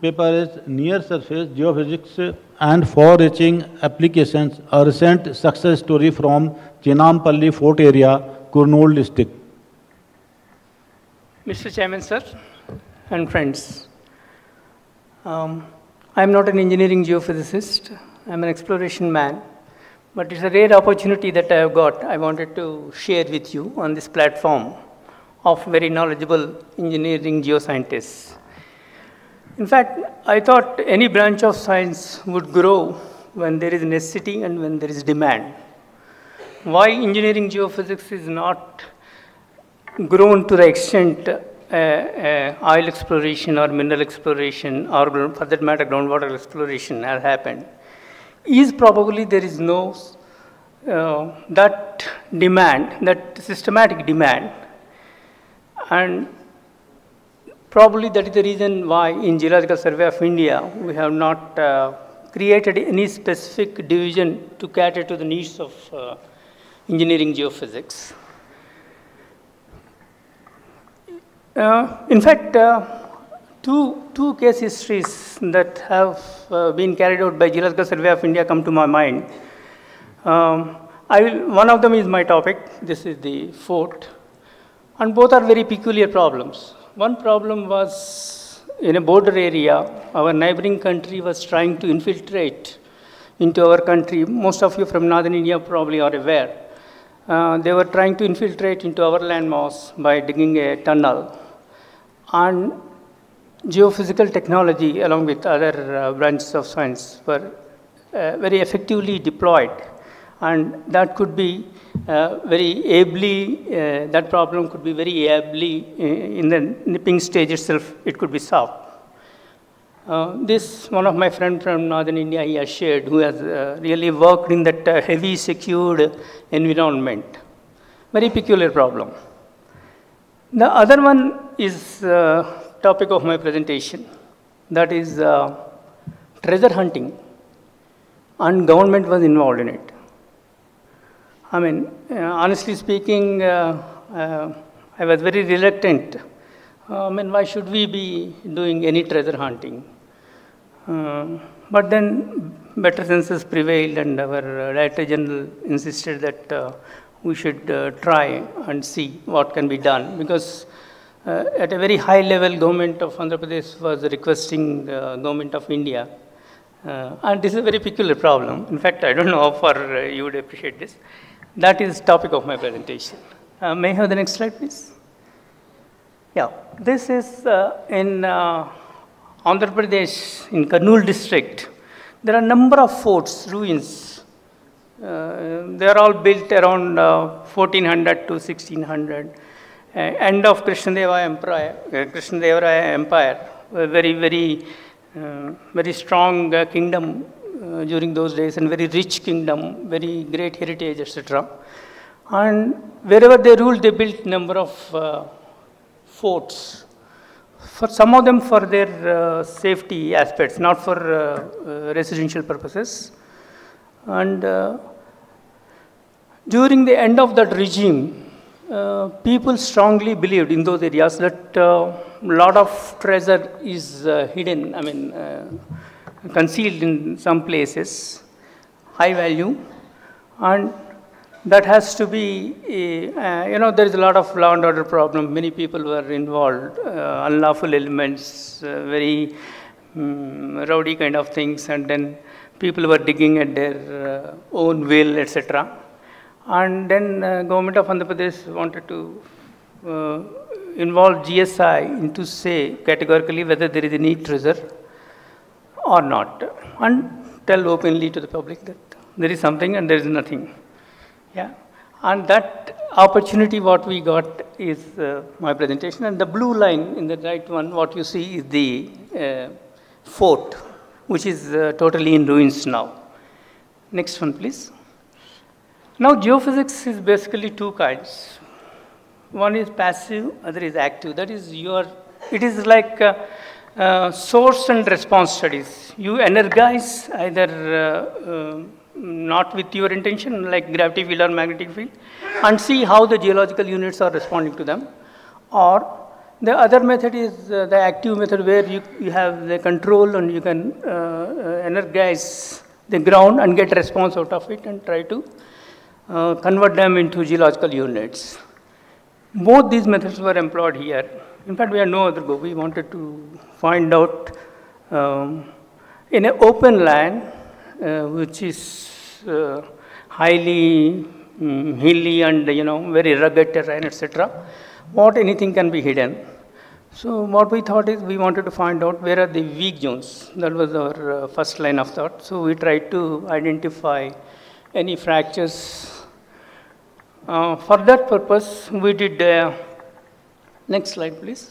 paper is Near Surface Geophysics and Far-Reaching Applications, a recent success story from Chennampalli Fort area, Kurnool district. Mr. Chairman, sir, and friends. Um, I'm not an engineering geophysicist. I'm an exploration man. But it's a rare opportunity that I have got. I wanted to share with you on this platform of very knowledgeable engineering geoscientists. In fact, I thought any branch of science would grow when there is necessity and when there is demand. Why engineering geophysics is not grown to the extent uh, uh, oil exploration or mineral exploration or for that matter groundwater exploration has happened is probably there is no uh, that demand, that systematic demand and probably that is the reason why in Geological Survey of India we have not uh, created any specific division to cater to the needs of uh, engineering geophysics. Uh, in fact, uh, two, two case histories that have uh, been carried out by Geological Survey of India come to my mind. Um, I will, one of them is my topic. This is the fort. And both are very peculiar problems. One problem was in a border area, our neighboring country was trying to infiltrate into our country. Most of you from northern India probably are aware. Uh, they were trying to infiltrate into our landmass by digging a tunnel. And geophysical technology, along with other uh, branches of science, were uh, very effectively deployed. And that could be uh, very ably, uh, that problem could be very ably, uh, in the nipping stage itself, it could be solved. Uh, this, one of my friends from northern India, he has shared, who has really worked in that heavy secured environment. Very peculiar problem. The other one is topic of my presentation. That is uh, treasure hunting. And government was involved in it. I mean, uh, honestly speaking, uh, uh I was very reluctant. I mean, why should we be doing any treasure hunting? Uh, but then better senses prevailed and our Director General insisted that uh, we should try and see what can be done because uh, at a very high level, government of Andhra Pradesh was requesting uh, government of India. Uh, and this is a very peculiar problem. In fact, I don't know how far uh, you would appreciate this. That is topic of my presentation. Uh, may I have the next slide, please? Yeah, this is uh, in Andhra Pradesh, in Kurnool district. There are a number of forts, ruins. they are all built around 1400 to 1600. Uh, end of Krishnadeva Empire, uh, Krishnadeva Empire, a very, very, uh, very strong kingdom during those days and very rich kingdom, very great heritage, etc. And wherever they ruled, they built number of forts. For some of them for their safety aspects, not for residential purposes. And during the end of that regime, uh, people strongly believed in those areas that a uh, lot of treasure is uh, hidden, I mean, uh, concealed in some places, high value, and that has to be, uh, you know, there is a lot of law and order problem. Many people were involved, unlawful elements, very um, rowdy kind of things, and then people were digging at their own will, etc. And then uh, government of Andhra Pradesh wanted to uh, involve GSI into say categorically whether there is any treasure or not and tell openly to the public that there is something and there is nothing. Yeah. And that opportunity what we got is uh, my presentation and the blue line in the right one what you see is the uh, fort which is uh, totally in ruins now. Next one please. Now, geophysics is basically two kinds. One is passive, other is active. That is your, it is like uh, source and response studies. You energize either uh, uh, not with your intention, like gravity field or magnetic field, and see how the geological units are responding to them. Or The other method is uh, the active method where you, you have the control and you can uh, energize the ground and get response out of it and try to uh, convert them into geological units. Both these methods were employed here. In fact, we had no other goal. We wanted to find out um, in an open land, uh, which is uh, highly um, hilly and you know very rugged terrain, etc., what anything can be hidden. So what we thought is we wanted to find out where are the weak zones. That was our uh, first line of thought. So we tried to identify any fractures. Uh, for that purpose, we did, next slide please.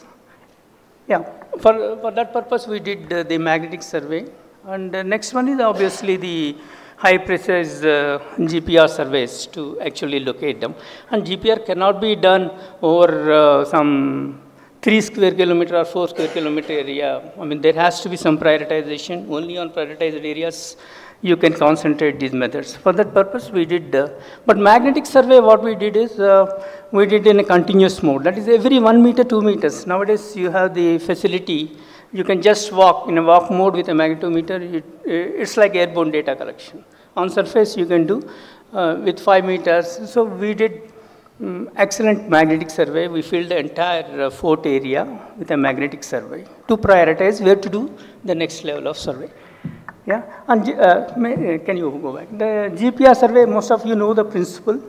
Yeah, for, for that purpose, we did uh, the magnetic survey. And the next one is obviously the high precise uh, GPR surveys to actually locate them. And GPR cannot be done over uh, some 3 square kilometer or 4 square kilometer area. I mean, there has to be some prioritization. Only on prioritized areas you can concentrate these methods. For that purpose, we did, uh, but magnetic survey, what we did is, uh, we did in a continuous mode. That is every 1 meter, 2 meters. Nowadays, you have the facility, you can just walk in a walk mode with a magnetometer. It, it's like airborne data collection. On surface, you can do uh, with 5 meters. So we did um, excellent magnetic survey. We filled the entire uh, fort area with a magnetic survey to prioritize where to do the next level of survey. Yeah, and uh, may, uh, can you go back? The GPR survey, most of you know the principle.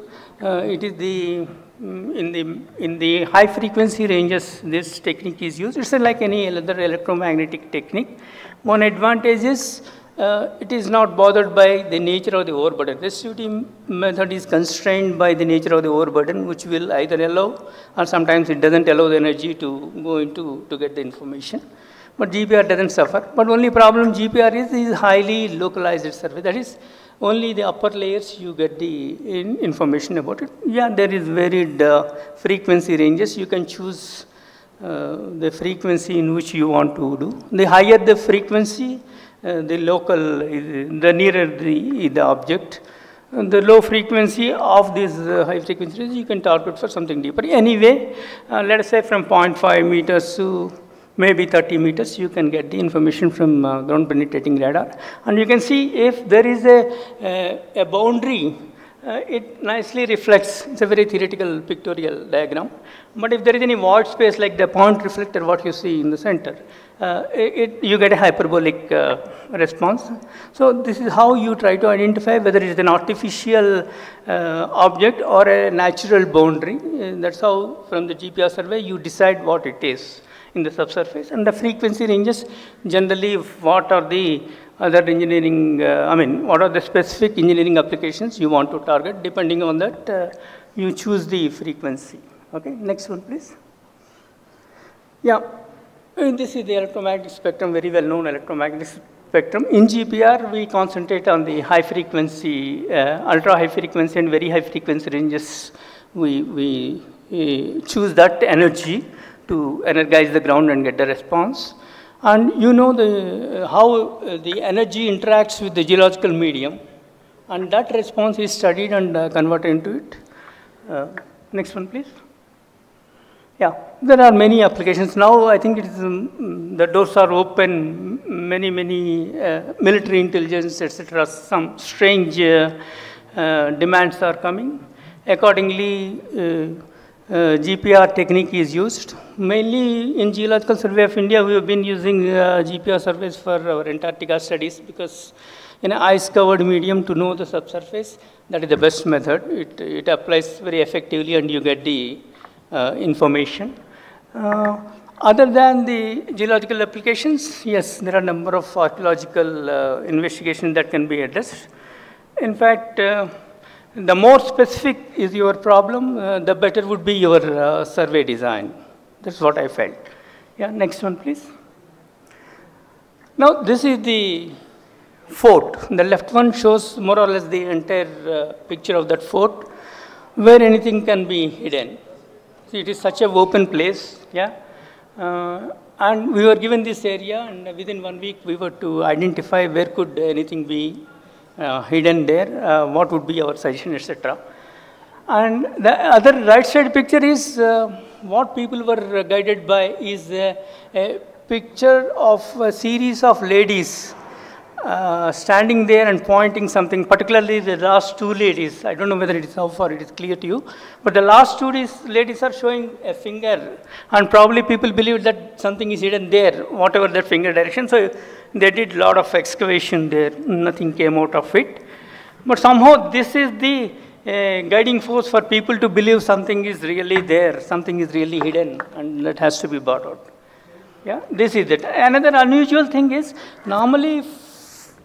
Uh, it is the mm, in the in the high frequency ranges this technique is used. It's like any other electromagnetic technique. One advantage is uh, it is not bothered by the nature of the overburden. Resistivity method is constrained by the nature of the overburden, which will either allow or sometimes it doesn't allow the energy to go into to get the information. But GPR doesn't suffer. But only problem GPR is, is highly localized survey. That is, only the upper layers you get the in information about it. Yeah, there is varied uh, frequency ranges. You can choose uh, the frequency in which you want to do. The higher the frequency, uh, the local, the nearer the, the object. The low frequency of these uh, high frequencies, you can target for something deeper. Anyway, uh, let us say from 0.5 meters to maybe 30 meters, you can get the information from uh, ground penetrating radar. And you can see if there is a, a, a boundary, uh, it nicely reflects, it's a very theoretical pictorial diagram. But if there is any void space like the point reflector, what you see in the center, uh, it, you get a hyperbolic uh, response. So this is how you try to identify whether it is an artificial uh, object or a natural boundary. Uh, that's how from the GPR survey you decide what it is in the subsurface. And the frequency ranges generally what are the other engineering, uh, I mean, what are the specific engineering applications you want to target. Depending on that, uh, you choose the frequency. Okay, next one, please. Yeah, and this is the electromagnetic spectrum, very well known electromagnetic spectrum. In GPR, we concentrate on the high frequency, uh, ultra high frequency and very high frequency ranges. We, we choose that energy to energize the ground and get the response. And you know the, how the energy interacts with the geological medium. And that response is studied and uh, converted into it. Uh, next one, please. Yeah, there are many applications. Now I think it is, um, the doors are open, many, many uh, military intelligence, etc. Some strange uh, uh, demands are coming. Accordingly, uh, GPR technique is used. Mainly in Geological Survey of India, we have been using uh, GPR surveys for our Antarctica studies because in an ice-covered medium to know the subsurface, that is the best method. It, it applies very effectively and you get the uh, information. Uh, other than the geological applications, yes, there are a number of archaeological uh, investigations that can be addressed. In fact, the more specific is your problem, uh, the better would be your uh, survey design. That's what I felt. Yeah, next one, please. Now, this is the fort. The left one shows more or less the entire uh, picture of that fort, where anything can be hidden. It is such a open place, yeah. Uh, and we were given this area, and within one week we were to identify where could anything be hidden there, uh, what would be our suggestion, etc. And the other right side picture is uh, what people were uh, guided by is uh, a picture of a series of ladies uh, standing there and pointing something, particularly the last two ladies. I don't know whether it is how far it is clear to you, but the last two ladies- are showing a finger, and probably people believe that something is hidden there, whatever that finger direction. So they did a lot of excavation there, nothing came out of it. But somehow this is the uh, guiding force for people to believe something is really there, something is really hidden, and that has to be brought out. Yeah, this is it. Another unusual thing is normally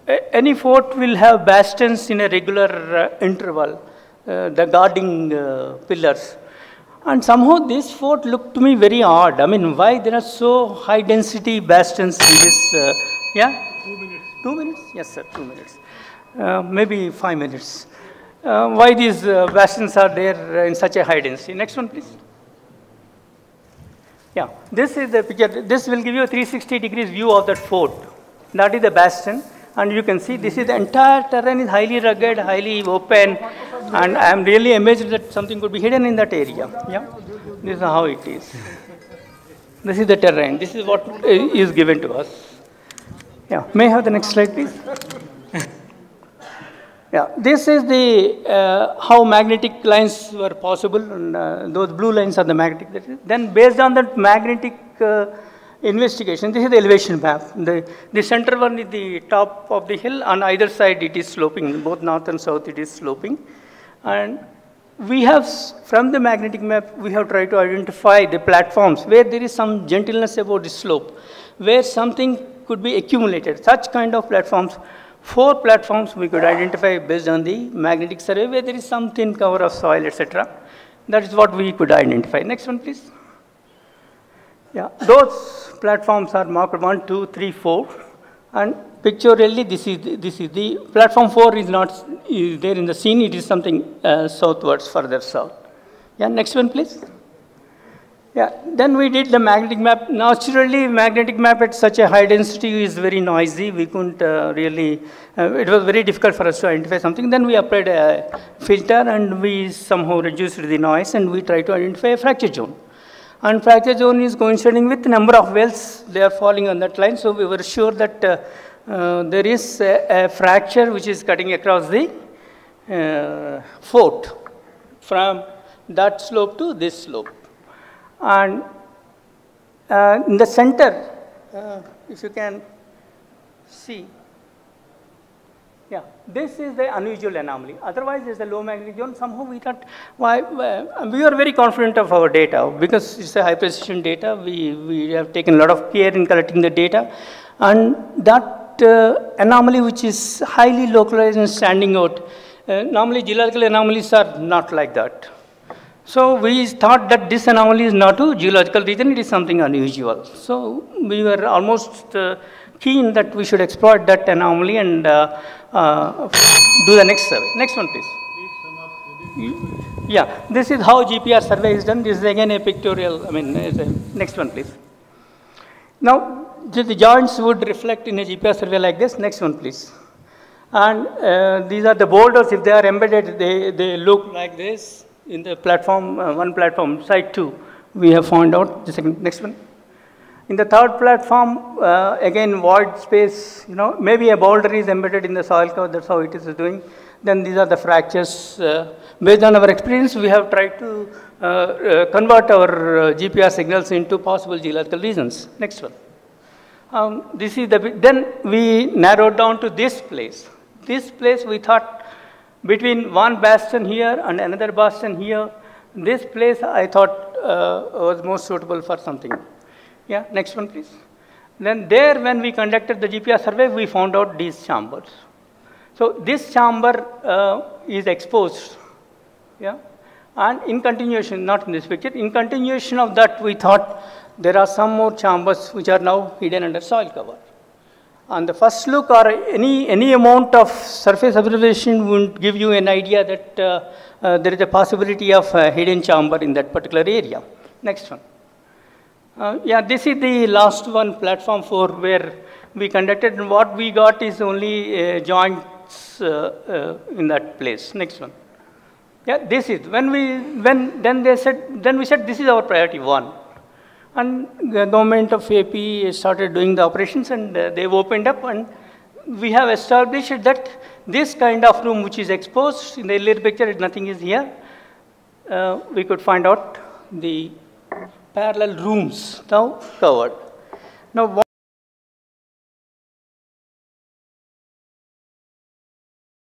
a- any fort will have bastions in a regular uh, interval, uh, the guarding pillars. And somehow this fort looked to me very odd. I mean, why there are so high density bastions in this? Yeah? Two minutes. Two minutes? Yes, sir, two minutes. Uh, maybe five minutes. Uh, why these uh, bastions are there in such a high density? Next one, please. Yeah, this is the picture. This will give you a 360 degrees view of that fort. That is the bastion. And you can see this is the entire terrain is highly rugged, highly open. And I am really amazed that something could be hidden in that area. Yeah, this is how it is. This is the terrain. This is what uh, given to us. Yeah, may I have the next slide, please? Yeah, this is the uh, how magnetic lines were possible, and uh, those blue lines are the magnetic. Then, based on that magnetic uh, investigation, this is the elevation map. The, the center one is the top of the hill, on either side it is sloping, both north and south it is sloping. And we have, from the magnetic map, we have tried to identify the platforms where there is some gentleness about the slope, where something could be accumulated. Such kind of platforms, four platforms we could identify based on the magnetic survey where there is some thin cover of soil, etc. That is what we could identify. Next one, please. Yeah, those platforms are marked one, two, three, four, and pictorially this is the, this is the platform four is not is there in the scene. It is something uh, southwards, further south. Yeah, next one, please. Yeah, then we did the magnetic map. Naturally, magnetic map at such a high density is very noisy. We couldn't uh, really, uh, it was very difficult for us to identify something. Then we applied a filter and we somehow reduced the noise and we tried to identify a fracture zone. And fracture zone is coinciding with the number of wells they are falling on that line. So we were sure that uh, uh, there is a, a fracture which is cutting across the uh, fort from that slope to this slope. And uh, in the center, uh, if you can see, yeah, this is the unusual anomaly. Otherwise, it's a low magnetic zone. Somehow we thought, why, we are very confident of our data because it's a high precision data. We, we have taken a lot of care in collecting the data. And that uh, anomaly, which is highly localized and standing out, uh, normally geological anomalies are not like that. So we thought that this anomaly is not a geological region, it is something unusual. So we were almost uh, keen that we should exploit that anomaly and uh, uh, do the next survey. Next one, please. Yeah, this is how GPR survey is done. This is again a pictorial, I mean, a, next one, please. Now, the the joints would reflect in a GPR survey like this. Next one, please. And uh, these are the boulders. If they are embedded, they, they look like this in the platform, uh, one platform, site two. We have found out the second, next one. In the third platform, uh, again, void space, you know, maybe a boulder is embedded in the soil cover, that's how it is doing. Then these are the fractures. Uh, based on our experience, we have tried to uh, uh, convert our uh, GPR signals into possible geological regions. Next one. Um, this is the, then we narrowed down to this place. This place we thought between one bastion here and another bastion here, this place I thought uh, was most suitable for something. Yeah, next one please. Then there when we conducted the GPR survey, we found out these chambers. So this chamber uh, is exposed. Yeah, and in continuation, not in this picture, in continuation of that we thought there are some more chambers which are now hidden under soil cover. On the first look or any, any amount of surface observation would give you an idea that uh, uh, there is a possibility of a hidden chamber in that particular area. Next one. Uh, yeah, this is the last one, platform four, where we conducted, and what we got is only uh, joints uh, uh, in that place. Next one. Yeah, this is, when we, when, then they said, then we said this is our priority one. And the government of AP started doing the operations and uh, they've opened up. And we have established that this kind of room which is exposed, in the earlier picture nothing is here, uh, we could find out the parallel rooms. Now covered. Now,